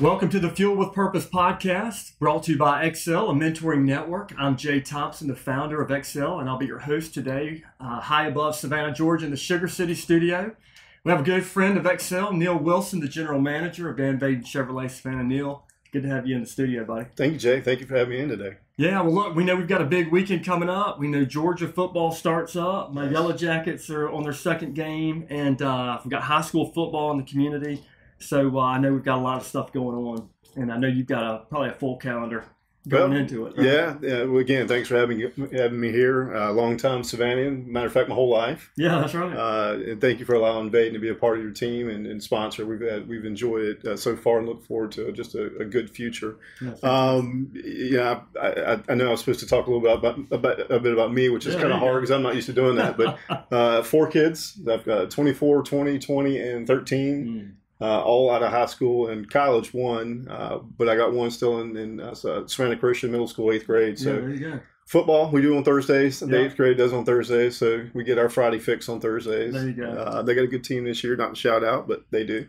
Welcome to the Fuel with Purpose podcast, brought to you by Xcel, a mentoring network. I'm Jay Thompson, the founder of Xcel, and I'll be your host today, uh, high above Savannah, Georgia, in the Sugar City studio. We have a good friend of Xcel, Neil Wilson, the general manager of Dan Vaden Chevrolet Savannah. Neil, good to have you in the studio, buddy. Thank you, Jay. Thank you for having me in today. Yeah, well, look, we know we've got a big weekend coming up. We know Georgia football starts up. My Yellow Jackets are on their second game, and uh, we've got high school football in the community. So uh, I know we've got a lot of stuff going on, and I know you've got a probably a full calendar going Well, into it. right? Yeah, yeah. Well, again, thanks for having having me here. Uh, long time Savannah. Matter of fact, my whole life. yeah, that's right. Uh, and thank you for allowing Vaden to be a part of your team and, and sponsor. We've had, we've enjoyed it uh, so far and look forward to just a, a good future. Yeah. Um, yeah, I, I, I know I was supposed to talk a little bit about, about a bit about me, which is Yeah, kind of hard because I'm not used to doing that. But uh, four kids. I've got 24, 20, 20, and 13. Mm. Uh, all out of high school and college one, uh, but I got one still in, in uh, Savannah Christian Middle School, eighth grade. yeah, So there you go. football we do on Thursdays. The Yeah. eighth grade does on Thursdays, so we get our Friday fix on Thursdays. There you go. Uh, they got a good team this year, not to shout out, but they do.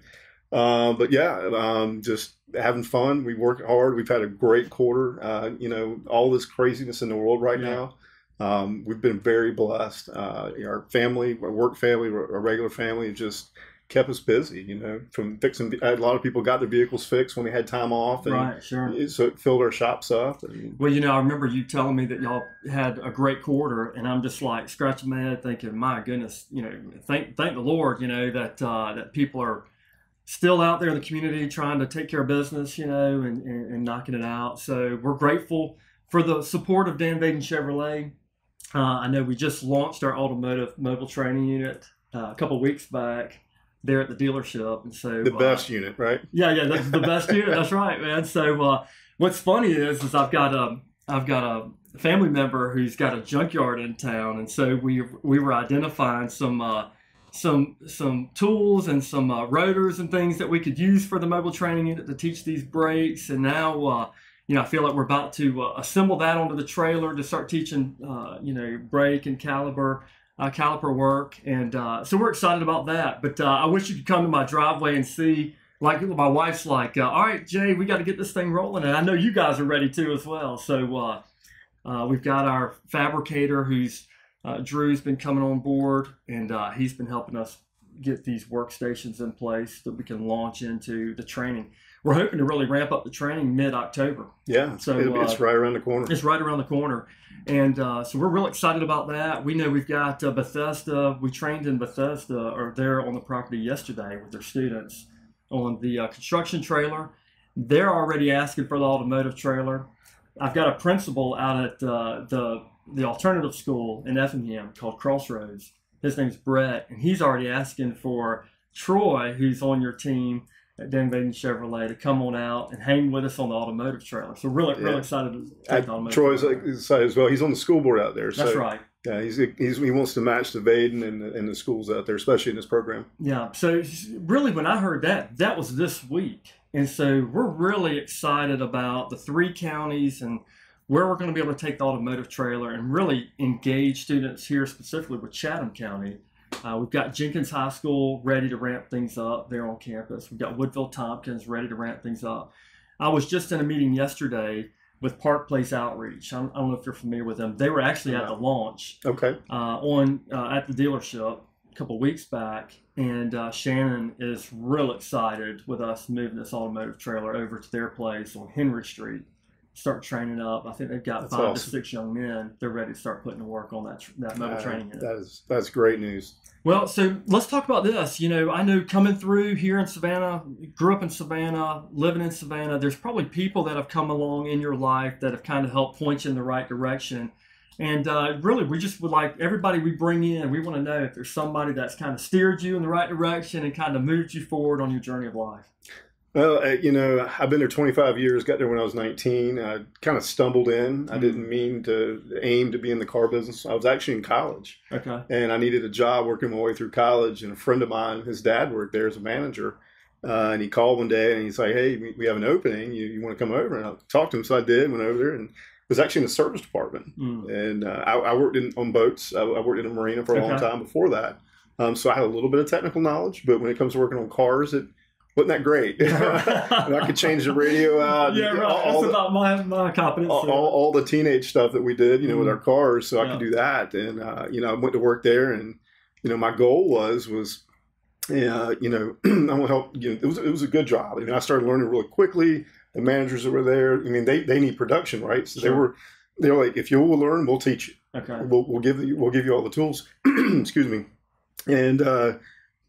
Uh, but yeah, um, just having fun. We work hard. We've had a great quarter. Uh, you know, all this craziness in the world right Yeah. now. Um, we've been very blessed. Uh, our family, our work family, our regular family, just kept us busy. You know, from fixing. A lot of people got their vehicles fixed when they had time off, and Right, sure. so it filled our shops up. And, Well, you know, I remember you telling me that y'all had a great quarter, and I'm just like scratching my head, thinking, "My goodness, you know, thank thank the Lord, you know, that uh, that people are still out there in the community trying to take care of business, you know, and, and, and knocking it out. So we're grateful for the support of Dan Vaden Chevrolet. Uh, I know we just launched our automotive mobile training unit uh, a couple weeks back there at the dealership, and so the uh, best unit, right? yeah, yeah, that's the best unit. That's right, man. So uh, what's funny is, is I've got a, I've got a family member who's got a junkyard in town, and so we we were identifying some uh, some some tools and some uh, rotors and things that we could use for the mobile training unit to teach these brakes. And now, uh, you know, I feel like we're about to uh, assemble that onto the trailer to start teaching, uh, you know, brake and caliber uh, caliper work, and uh, so we're excited about that. But uh, I wish you could come to my driveway and see. Like my wife's like, uh, all right, Jay, we got to get this thing rolling, and I know you guys are ready too as well. So uh, uh, we've got our fabricator, who's Drew's been coming on board, and he's been helping us get these workstations in place that we can launch into the training. We're hoping to really ramp up the training mid October. Yeah, So, it- uh, it's right around the corner. It's right around the corner. And uh, so we're real excited about that. We know we've got uh, Bethesda. We trained in Bethesda or there on the property yesterday with their students on the uh, construction trailer. They're already asking for the automotive trailer. I've got a principal out at uh, the the alternative school in Effingham called Crossroads. His name's Brett, and he's already asking for Troy, who's on your team at Dan Vaden Chevrolet, to come on out and hang with us on the automotive trailer. So really, really excited to take the automotive. Troy's trailer. excited as well. He's on the school board out there. So That's right. Yeah, he's, he's he wants to match the Vaden and the, and the schools out there, especially in this program. Yeah. So really, when I heard that, that was this week, and so we're really excited about the three counties and where we're going to be able to take the automotive trailer and really engage students here specifically with Chatham County. Uh, we've got Jenkins High School ready to ramp things up there on campus. We've got Woodville Tompkins ready to ramp things up. I was just in a meeting yesterday with Park Place Outreach. I don't, I don't know if you're familiar with them. They were actually at the launch Okay. uh, on uh, at the dealership a couple of weeks back, and uh, Shannon is real excited with us moving this automotive trailer over to their place on Henry Street. Start training up. I think they've got That's five to six young men. They're ready to start putting to work on that that mobile Uh, training unit. that is that's great news. Well, so let's talk about this. You know, I know coming through here in Savannah, grew up in Savannah, living in Savannah, there's probably people that have come along in your life that have kind of helped point you in the right direction. And uh, really, we just would like everybody we bring in, we want to know if there's somebody that's kind of steered you in the right direction and kind of moved you forward on your journey of life. Well, uh, you know, I've been there 25 years. Got there when I was 19. I kind of stumbled in. I Mhm. didn't mean to aim to be in the car business. I was actually in college, Okay. and I needed a job working my way through college. And a friend of mine, his dad worked there as a manager. Uh, and he called one day and he's like, "Hey, we, we have an opening. You, you want to come over?" And I talked to him, so I did. Went over there and was actually in the service department. Mm. And uh, I, I worked in on boats. I, I worked in a marina for a long time before that. Um, so I had a little bit of technical knowledge, but when it comes to working on cars, it wasn't that great. and I could change the radio out. yeah, right. All, That's all the, about my my competence. all, all, all the teenage stuff that we did, you know, with Mhm. our cars. So I could do that. And, uh, you know, I went to work there and, you know, my goal was, was, uh, you know, I want to help, you know, it was, it was a good job. I mean, I started learning really quickly. The managers that were there, I mean, they, they need production, right? So they were, they were like, if you will learn, we'll teach you okay. we'll, we'll give you we'll give you all the tools excuse me and uh,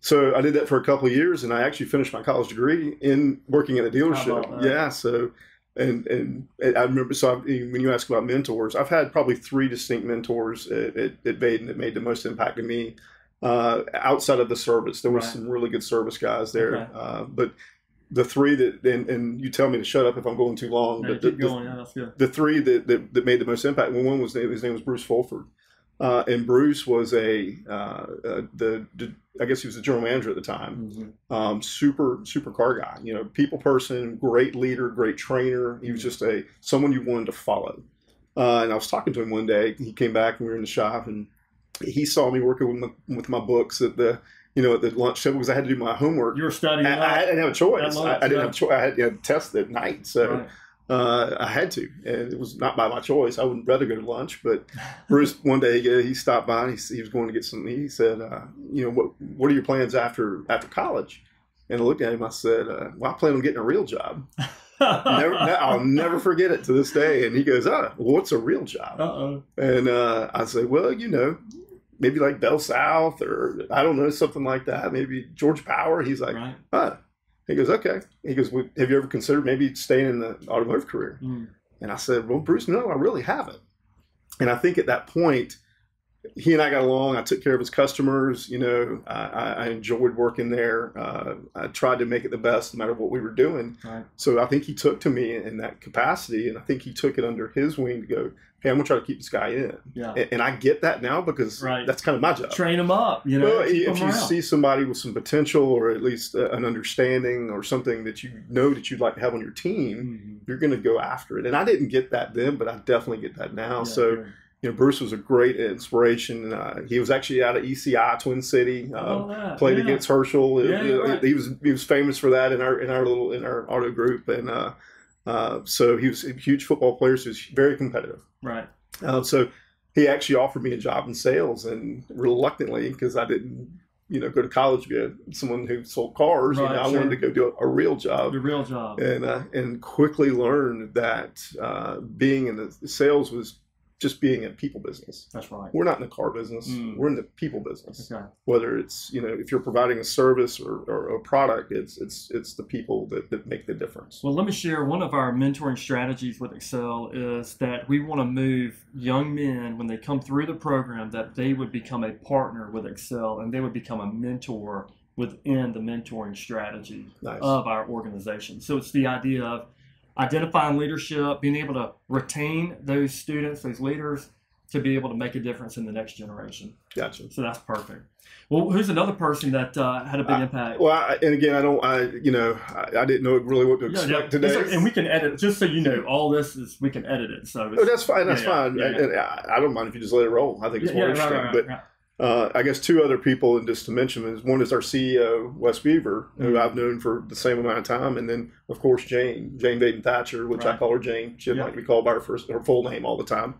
so i did that for a couple of years and i actually finished my college degree in working at a dealership yeah so and and i remember so I, when you ask about mentors i've had probably three distinct mentors at, at, at Vaden that made the most impact on me uh, outside of the service there were Right. some really good service guys there Okay. uh, but the three that and, and you tell me to shut up if i'm going too long No, but the, keep the- going. Yeah, that's good. the three that, that, that made the most impact. Well, one was his name was Bruce Fulford, uh, and Bruce was a uh, uh, the, the I guess he was the general manager at the time. Mhm. Um, super super car guy, you know, people person, great leader, great trainer. He was just a someone you wanted to follow. Uh, and I was talking to him one day. He came back and we were in the shop, and he saw me working with my, with my books at the you know at the lunch table because I had to do my homework. You were studying. I, I didn't have a choice. I, I didn't yeah. have a choice. I had you know, tests at night, so Right. Uh, I had to, and it was not by my choice. I would rather go to lunch, but Bruce one day he, he stopped by. And he, he was going to get something. He said, uh, "You know what? What are your plans after after college?" And I looked at him. I said, uh, "Well, I plan on getting a real job. Never, I'll never forget it to this day." And he goes, "Ah, well, what's a real job?" Uh-oh. And uh, I said, "Well, you know." Maybe like Bell South, or I don't know, something like that. Maybe Georgia Power. He's like, right. huh. He goes, okay. He goes, well, have you ever considered maybe staying in the automotive career? Mm. And I said, well, Bruce, no, I really haven't. And I think at that point, he and I got along. I took care of his customers. You know, I, I enjoyed working there. Uh, I tried to make it the best no matter what we were doing. Right. So I think he took to me in that capacity, and I think he took it under his wing to go, hey, I'm to try to keep this guy in. Yeah. And, and I get that now because Right. that's kind of my job. Train them up. You know. Well, if you around. see somebody with some potential, or at least uh, an understanding, or something that you know that you'd like to have on your team, Mhm. you're going to go after it. And I didn't get that then, but I definitely get that now. Yeah, so you know, Bruce was a great inspiration. Uh, he was actually out of ECI Twin City. All Uh, played yeah. against Herschel. Yeah, you're right. He was he was famous for that in our in our little in our auto group, and uh, uh, so he was a huge football player. So he was very competitive. Right. Uh, so he actually offered me a job in sales, and reluctantly, because I didn't, you know, go to college to be a, someone who sold cars. you Right, know, I wanted to go do a, a real job, The real job. and uh, and quickly learned that uh, being in the sales was just being in people business. That's right. We're not in the car business. Mm. We're in the people business. Okay. Whether it's you know if you're providing a service or, or a product, it's it's it's the people that, that make the difference. Well, let me share one of our mentoring strategies with Xcel is that we want to move young men when they come through the program that they would become a partner with Xcel and they would become a mentor within the mentoring strategy Nice. of our organization. So it's the idea of identifying leadership, being able to retain those students, those leaders, to be able to make a difference in the next generation. gotcha. So that's perfect. Well, who's another person that uh, had a big I- impact? Well, I, and again, I don't. I you know I, I didn't know really what to expect yeah. today. Okay, and we can edit. Just so you know, all this is we can edit it. So Oh, that's fine. That's Yeah, fine. And, and I, I don't mind if you just let it roll. I think it's more yeah, right, interesting. right, but right, Uh, I guess two other people, and just to mention, is one is our CEO Wes Beaver, who Mhm. I've known for the same amount of time, and then of course Jane, Jane Vaden Thatcher, which I call her Jane. She Yeah. like to be called by her first her full name all the time.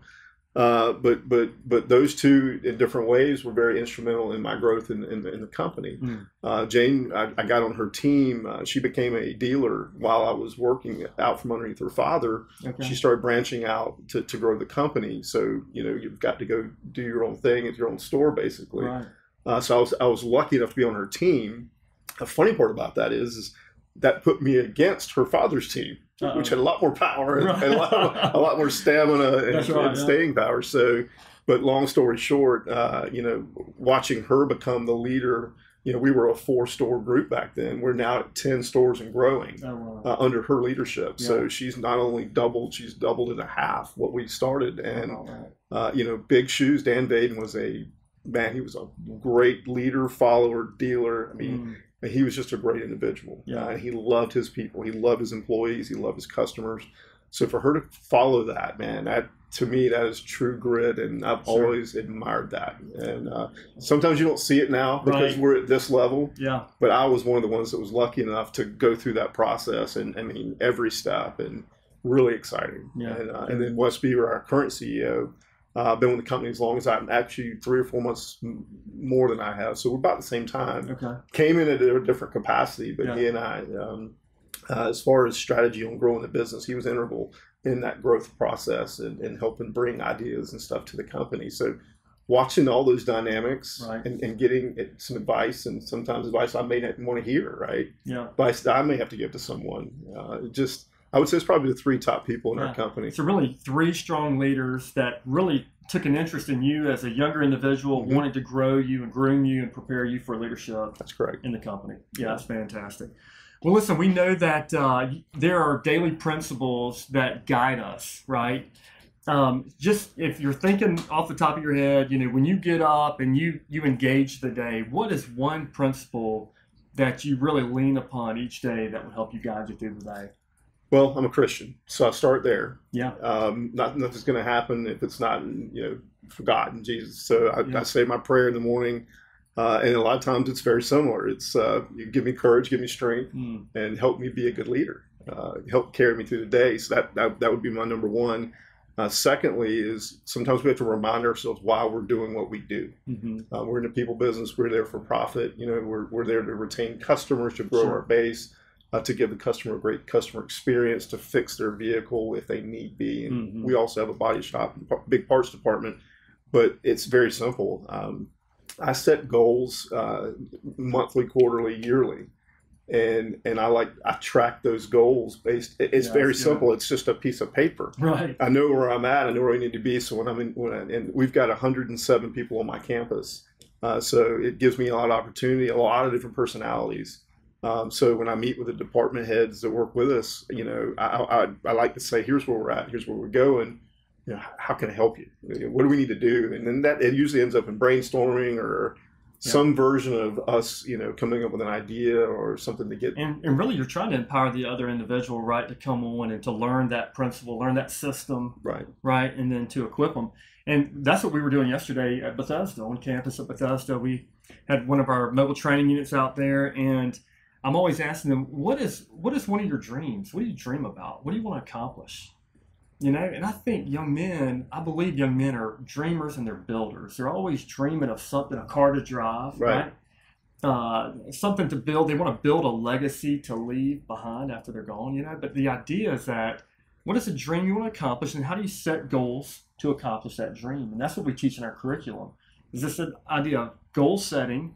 Uh, but but but those two in different ways were very instrumental in my growth in, in, the, in the company. Mm. Uh, Jane, I, I got on her team. Uh, she became a dealer while I was working out from underneath her father Okay. she started branching out to, to grow the company. So, you know, you've got to go do your own thing at your own store, basically. right. Uh, so I was, I was lucky enough to be on her team. The funny part about that is, is that put me against her father's team, Uh-oh. which had a lot more power and, Right. and a, lot, a lot more stamina and, right, and yeah. staying power. So, but long story short, uh, you know, watching her become the leader, you know, we were a four store group back then. We're now at 10 stores and growing Oh, wow. uh, under her leadership. So she's not only doubled, she's doubled and a half what we started. And, All right. uh, you know, big shoes. Dan Vaden was a, man, he was a great leader, follower, dealer. I mean, Mm. He was just a great individual. Yeah. Uh, he loved his people. He loved his employees. He loved his customers. So for her to follow that, man, that to me that is true grit, and I've Sure. always admired that. And uh, sometimes you don't see it now because Right. we're at this level. Yeah. But I was one of the ones that was lucky enough to go through that process, and I mean every step, and really exciting. Yeah. And, uh, and then Wes Beaver, our current CEO, uh, been with the company as long as I'm actually three or four months m- more than I have. So we're about the same time Okay. came in at a different capacity, but Yeah. he and I, um, uh, as far as strategy on growing the business, he was integral in that growth process and, and helping bring ideas and stuff to the company. So watching all those dynamics Right. and, and getting some advice and sometimes advice I may not want to hear, right? Yeah. Advice I may have to give to someone. Uh, just, I would say it's probably the three top people in Yeah. our company. So really, three strong leaders that really took an interest in you as a younger individual, Mhm. wanted to grow you and groom you and prepare you for leadership That's correct. in the company. Yeah, that's fantastic. Well, listen, we know that uh, there are daily principles that guide us, right? Um, just if you're thinking off the top of your head, you know, when you get up and you you engage the day, what is one principle that you really lean upon each day that would help you guide you through the day? Well, I'm a Christian, so I start there. Yeah. Um, not, nothing's going to happen if it's not, you know, forgotten Jesus. So I, Yeah. I say my prayer in the morning, uh, and a lot of times it's very similar. It's uh, you give me courage, give me strength, Mm, and help me be a good leader. Uh, help carry me through the day. So that that, that would be my number one. Uh, secondly, is sometimes we have to remind ourselves why we're doing what we do. mhm. Uh, we're in the people business. We're there for profit. You know, we're, we're there to retain customers, to grow Sure. our base, uh, to give the customer a great customer experience, to fix their vehicle if they need be. And Mhm. we also have a body shop, big parts department, but it's very simple. Um, I set goals uh, monthly, quarterly, yearly. And and I like I track those goals based. It's Yeah, very good. simple. It's just a piece of paper. Right. I know where I'm at. I know where I need to be. So when I'm in, when I, and we've got 107 people on my campus, uh, so it gives me a lot of opportunity, a lot of different personalities. Um, so when I meet with the department heads that work with us, you know, I, I, I like to say, here's where we're at, here's where we're going. You know, how can I help you? What do we need to do? And then that it usually ends up in brainstorming or some version of us, you know, coming up with an idea or something to get. And, and really, you're trying to empower the other individual, right, to come on and to learn that principle, learn that system, Right. right, and then to equip them. And that's what we were doing yesterday at Bethesda, on campus at Bethesda. We had one of our mobile training units out there, and I'm always asking them, "What is what is one of your dreams? What do you dream about? What do you want to accomplish?" You know, and I think young men, I believe young men are dreamers and they're builders. They're always dreaming of something, a car to drive, Right. right? uh, something to build. They want to build a legacy to leave behind after they're gone, you know. But the idea is that what is a dream you want to accomplish, and how do you set goals to accomplish that dream? And that's what we teach in our curriculum. Is this an idea of goal setting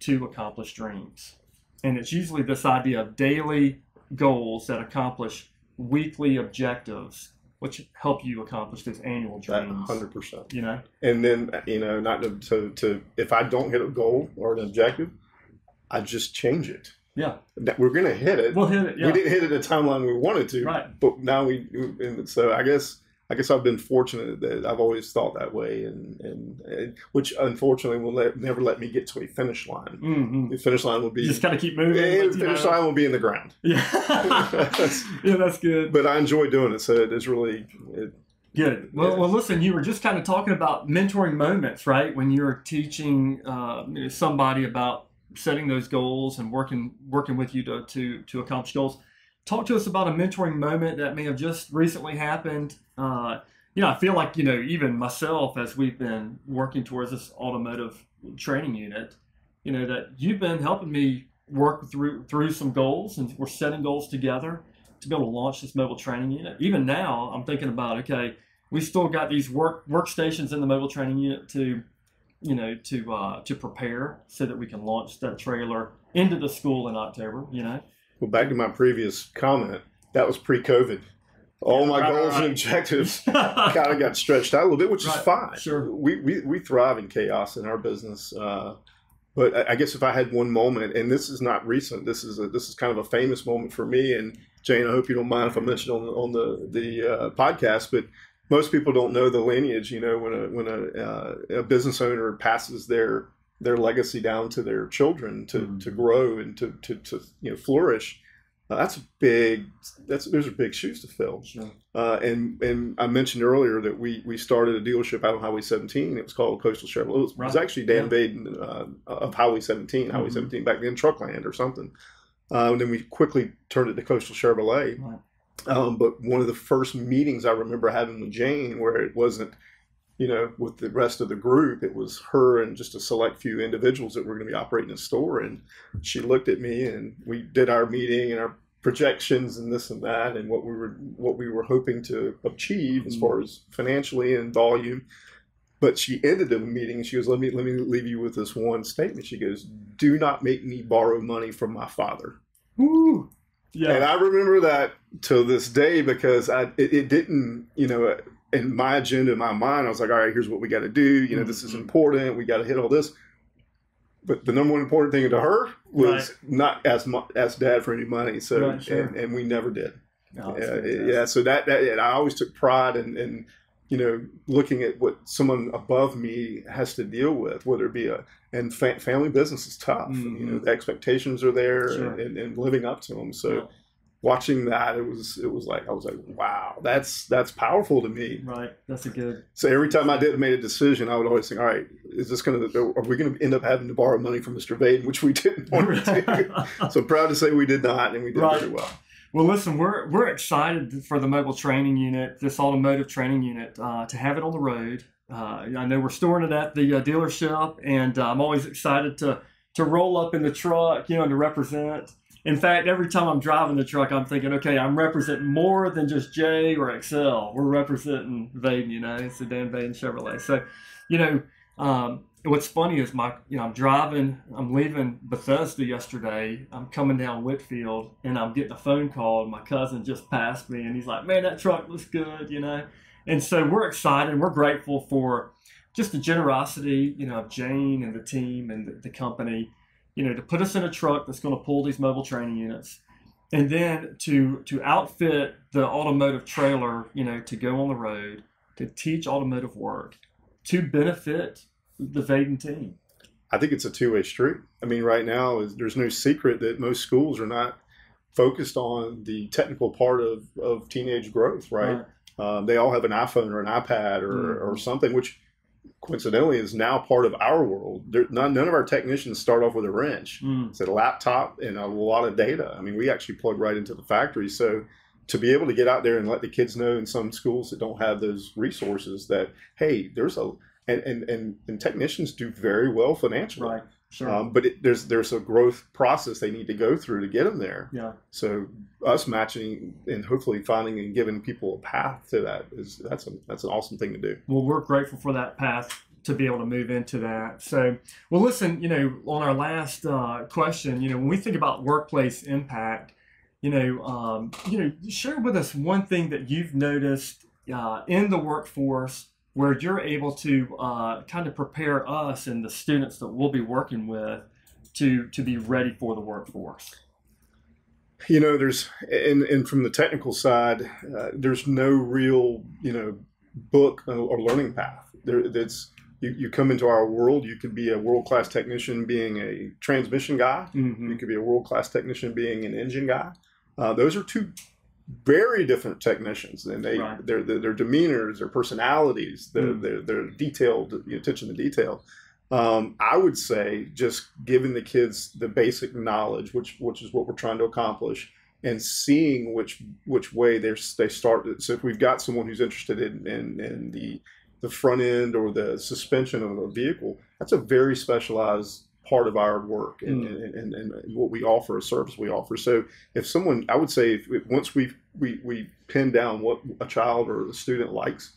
to accomplish dreams? And it's usually this idea of daily goals that accomplish weekly objectives, which help you accomplish those annual That dreams. 100%. You know, and then you know not to, to to if i don't hit a goal or an objective i just change it yeah, That- we're gonna hit it we'll hit it. Yeah, we didn't hit it at the timeline we wanted to right. but now we and so i guess i guess i've been fortunate that i've always thought that way and and, and which unfortunately will let, never let me get to a finish line hmm the finish line will be You just kind of keep moving. but, the finish know. line will be in the ground Yeah. yeah, that's good. but i enjoy doing it so it is really it, Good. Well, Yeah. well, listen, you were just kind of talking about mentoring moments, right? When you're teaching uh, somebody about setting those goals and working working with you to, to to accomplish goals. Talk to us about a mentoring moment that may have just recently happened. Uh, you know, I feel like you know, even myself, as we've been working towards this automotive training unit, you know, that you've been helping me work through through some goals, and we're setting goals together to be able to launch this mobile training unit. Even now, I'm thinking about okay, we still got these work workstations in the mobile training unit to, you know, to uh, to prepare so that we can launch that trailer into the school in October. You know, well back to my previous comment that was pre-covid all my Right, right, goals right. and objectives kind of got stretched out a little bit, which is fine. sure. We, we we thrive in chaos in our business. Uh, but I- guess if I had one moment, and this is not recent, this is a, this is kind of a famous moment for me. And Jane, I hope you don't mind if I mention on the, on the the uh, podcast, but most people don't know the lineage. You know, when a when a, uh, a business owner passes their their legacy down to their children to, Mhm. to grow and to, to, to you know flourish, Uh, that's a big. That's those are big shoes to fill. Sure. Uh, and and I mentioned earlier that we we started a dealership out on Highway 17. It was called Coastal Chevrolet. It was, it was actually Dan Yeah. Vaden uh, of Highway 17, Highway Mhm. 17 back then, Truckland or something. Uh, and then we quickly turned it to Coastal Chevrolet. Right. Um, but one of the first meetings I remember having with Jane, where it wasn't, you know, with the rest of the group, it was her and just a select few individuals that were going to be operating the store. And she looked at me, and we did our meeting and our projections and this and that, and what we were what we were hoping to achieve as Mhm. far as financially and volume. But she ended the meeting and she goes, "Let me let me leave you with this one statement." She goes, "Do not make me borrow money from my father." Woo. Yeah. And I remember that till this day because I it, it didn't, you know, in my agenda, in my mind, I was like, all right, here's what we got to do. You know, this is Mhm. important. We got to hit all this. But the number one important thing to her was not ask ask dad for any money. So Right, sure. and, and we never did. Oh, yeah, yeah. So that that and I always took pride in, in you know looking at what someone above me has to deal with, whether it be a and fa- family business is tough. You know, Mhm. the expectations are there Sure. and, and living up to them. So Yeah. Watching that, it was it was like I was like, wow, that's that's powerful to me. Right. That's a good. So every time I did made a decision, I would always think, all right, is this going to are we going to end up having to borrow money from Mr. Vaden, which we didn't want to do. so proud to say we did not, and we did Right. very well. Well, listen, we're we're excited for the mobile training unit, this automotive training unit, uh, to have it on the road. Uh, I know we're storing it at the uh, dealership, and uh, I'm always excited to to roll up in the truck, you know, and to represent. In fact, every time I'm driving the truck, I'm thinking, okay, I'm representing more than just Jay or Xcel. We're representing Vaden, you know, it's the Dan Vaden Chevrolet. So, you know, um, what's funny is my, you know, I'm driving, I'm leaving Bethesda yesterday. I'm coming down Whitfield, and I'm getting a phone call. And my cousin just passed me, and he's like, "Man, that truck looks good," you know. And so we're excited. We're grateful for just the generosity, you know, of Jane and the team and the, the company, you know, to put us in a truck that's going to pull these mobile training units, and then to to outfit the automotive trailer, you know, to go on the road to teach automotive work, to benefit the Vaden team. I think it's a two way street. I mean, right now, there's no secret that most schools are not focused on the technical part of, of teenage growth, right? Um, they all have an iPhone or an iPad or, Mhm. or something, which coincidentally is now part of our world. There, none, none of our technicians start off with a wrench. Mm. It's a laptop and a lot of data. I mean, we actually plug right into the factory. So to be able to get out there and let the kids know in some schools that don't have those resources that, hey, there's a, and, and, and, and technicians do very well financially. Right. Sure. Um, but it, there's there's a growth process they need to go through to get them there. yeah. So us matching and hopefully finding and giving people a path to that is that's a, that's an awesome thing to do. well, we're grateful for that path to be able to move into that. So, well, listen, you know, on our last uh, question, you know, when we think about workplace impact, you know, um, you know, share with us one thing that you've noticed uh, in the workforce where you're able to uh, kind of prepare us and the students that we'll be working with to to be ready for the workforce. You know, there's and and from the technical side, uh, there's no real you know book or learning path. There, that's you, you come into our world. You could be a world class technician being a transmission guy. Mm-hmm. You could be a world class technician being an engine guy. Uh, those are two very different technicians, and they Right. their, their their demeanors, their personalities, their Mm. their, their detailed you know, attention to detail. Um, I would say just giving the kids the basic knowledge, which which is what we're trying to accomplish, and seeing which which way they they start. So if we've got someone who's interested in in, in the the front end or the suspension of a vehicle, that's a very specialized part of our work and, Mm. and, and, and what we offer, a service we offer. So if someone, I would say, if, if once we we we pin down what a child or a student likes,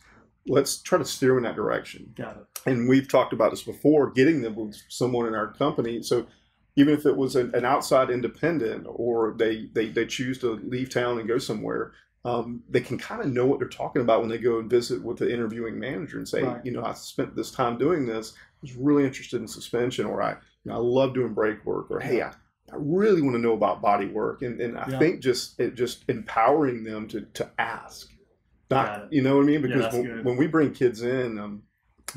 let's try to steer in that direction. Got it. And we've talked about this before, getting them with someone in our company. So even if it was an, an outside independent or they, they they choose to leave town and go somewhere, um, they can kind of know what they're talking about when they go and visit with the interviewing manager and say, Right. you know, I spent this time doing this. I was really interested in suspension, or I, you know, I love doing brake work, or hey, I, I really want to know about body work. And and I Yeah. think just it just empowering them to to ask, not you know what I mean? Because that's when, when we bring kids in, um,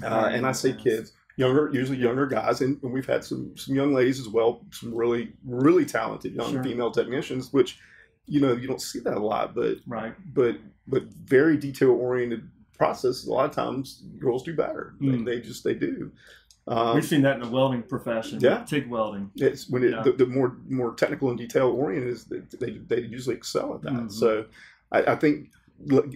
uh, and I say kids, younger, usually younger guys, and, and we've had some some young ladies as well, some really really talented young Sure. female technicians, which you know you don't see that a lot, but right. but but very detail oriented process. A lot of times girls do better. Mm. They, they just they do. Um, We've seen that in the welding profession. Yeah. TIG welding. it's when it, Yeah. the, the more more technical and detail oriented is they, they they usually excel at that. Mhm. So I, I think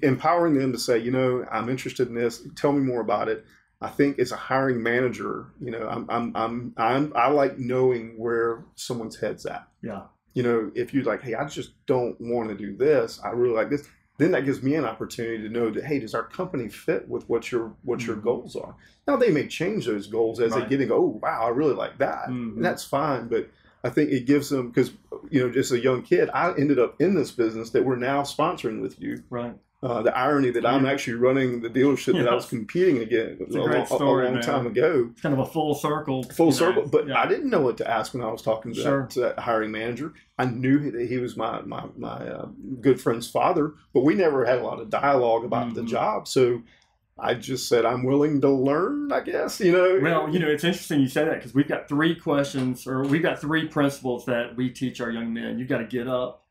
empowering them to say, you know, I'm interested in this. Tell me more about it. I think as a hiring manager, you know, I'm I'm I'm, I'm I like knowing where someone's head's at. Yeah. You know, if you're like, hey, I just don't want to do this. I really like this. Then that gives me an opportunity to know that, hey, does our company fit with what your what your Mhm. goals are? Now they may change those goals as Right. they get and go, oh wow, I really like that, Mhm. and that's fine. But I think it gives them because you know, just a young kid, I ended up in this business that we're now sponsoring with you. Right. Uh, the irony that I'm actually running the dealership that I was competing against a a, a long man. time ago. It's kind of a full circle. Full you know, circle, but yeah. I didn't know what to ask when I was talking to, Sure. that, to that hiring manager. I knew that he was my my my uh, good friend's father, but we never had a lot of dialogue about the Mhm. job. So I just said I'm willing to learn. I guess you know. Well, you know, it's interesting you say that because we've got three questions or we've got three principles that we teach our young men. You've got to get up,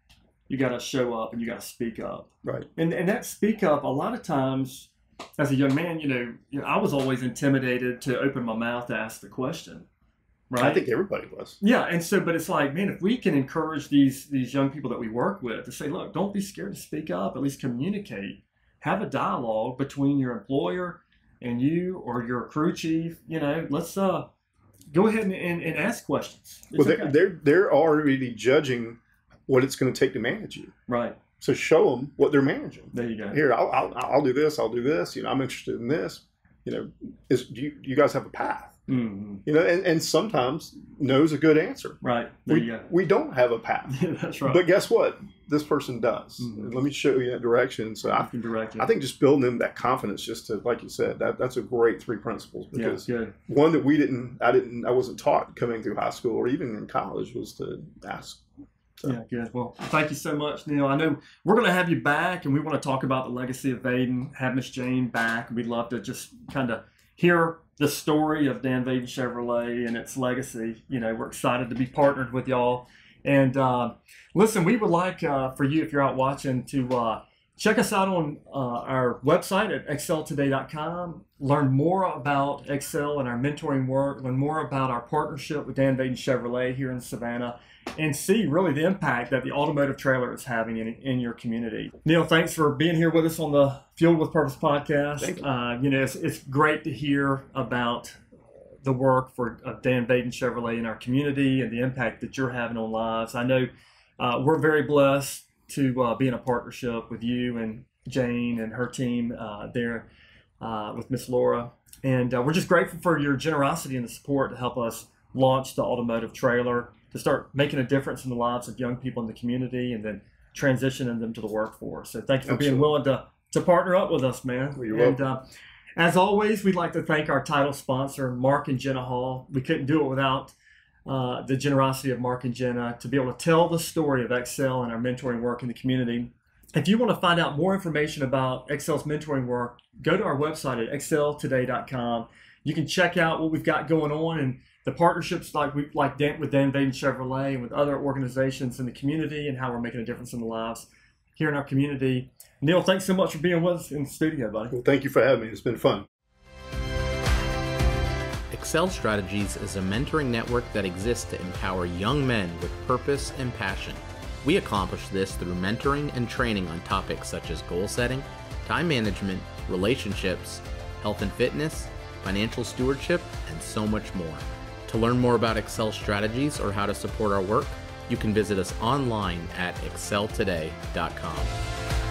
you got to show up, and you got to speak up. right. And and that speak up a lot of times as a young man, you know, you know, I was always intimidated to open my mouth to ask the question. Right. I think everybody was. Yeah, and so, but it's like, man, if we can encourage these these young people that we work with to say, look, don't be scared to speak up. At least communicate. Have a dialogue between your employer and you, or your crew chief. You know, let's uh go ahead and, and, and ask questions. It's Well, they're, okay. they're they're already judging what it's going to take to manage you. right So show them what they're managing. there, you go. Here, I'll, I'll I'll do this. I'll do this. You know, I'm interested in this. You know, is do you, do you guys have a path? hmm You know, and, and sometimes no's a good answer. Right there, We, you we don't have a path. Yeah, that's right. But guess what? This person does. Mhm. Let me show you that direction. So you I, can direct it. I think just building them that confidence, just to like you said, that that's a great three principles yeah, because good. one that we didn't, I didn't, I wasn't taught coming through high school or even in college was to ask. So- Yeah, good. Well, thank you so much, Neil. I know we're going to have you back, and we want to talk about the legacy of Vaden. Have Miss Jane back. We'd love to just kind of hear the story of Dan Vaden Chevrolet and its legacy. You know, we're excited to be partnered with y'all. And uh, listen, we would like uh, for you, if you're out watching, to uh, check us out on uh, our website at exceltoday.com. Learn more about Xcel and our mentoring work. Learn more about our partnership with Dan Vaden Chevrolet here in Savannah and see really the impact that the automotive trailer is having in, in your community. Neil, thanks for being here with us on the Fueled with Purpose podcast. You. Uh, you know, it's, it's great to hear about the work for uh, Dan Vaden Chevrolet in our community and the impact that you're having on lives. I know uh, we're very blessed to uh, be in a partnership with you and Jane and her team uh, there uh, with Miss Laura. And uh, we're just grateful for your generosity and the support to help us launch the automotive trailer to start making a difference in the lives of young people in the community and then transitioning them to the workforce. So thank you for being willing to, to partner up with us, man. Well, and, uh, as always, we'd like to thank our title sponsor, Mark and Jenna Hall. We couldn't do it without uh, the generosity of Mark and Jenna to be able to tell the story of Xcel and our mentoring work in the community. If you want to find out more information about Xcel's mentoring work, go to our website at exceltoday.com. You can check out what we've got going on and the partnerships like we like Dan, with Dan Vaden Chevrolet and with other organizations in the community and how we're making a difference in the lives here in our community. Neil, thanks so much for being with us in the studio, buddy. Well, thank you for having me. It's been fun. Xcel Strategies is a mentoring network that exists to empower young men with purpose and passion. We accomplish this through mentoring and training on topics such as goal setting, time management, relationships, health and fitness, financial stewardship, and so much more. To learn more about Xcel strategies or how to support our work, you can visit us online at exceltoday.com.